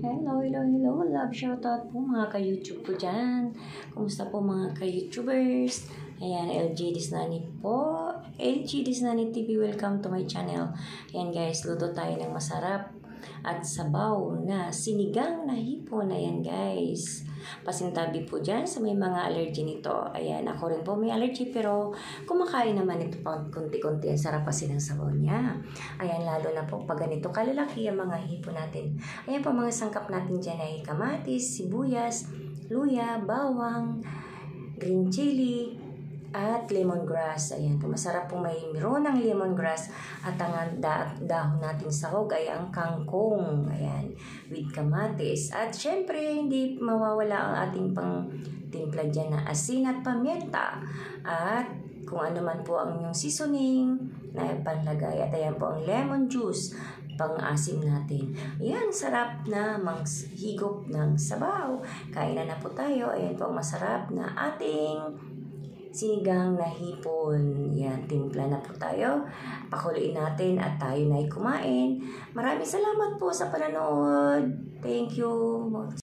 Hello, hello, hello. Love shoutout po mga ka-YouTube ko dyan. Kumusta po mga ka-YouTubers? Ayan, LG Disnani po. LG Disnani TV, welcome to my channel. Ayan guys, luto tayo ng masarap at sabaw na sinigang na hipon. Ayan guys. Pasintabi po dyan sa may mga allergy nito. Ayan, ako rin po may allergy pero kumakain naman ito pa konti-konti. Ang sarap kasi ng sabaw niya. Ayan, lalo na po pag ganito kalalaki ang mga hipon natin. Ayan po mga sangkap natin dyan ay kamatis, sibuyas, luya, bawang, green chili, at lemongrass. Ayan masarap po may meron ng lemongrass at ang da- dahon natin sahog ay ang kangkong. Ayan, with kamatis. At syempre, hindi mawawala ang ating pang timpla dyan na asin at pamienta. At kung ano man po ang inyong seasoning na panlagay. At ayan po ang lemon juice pang-asim natin. Ayan, sarap na manghigop ng sabaw. Kainan na po tayo. Ayan po ang masarap na ating sinigang na hipon. Yan, timpla na po tayo. Pakuloyin natin at tayo na ay kumain. Maraming salamat po sa panonood. Thank you.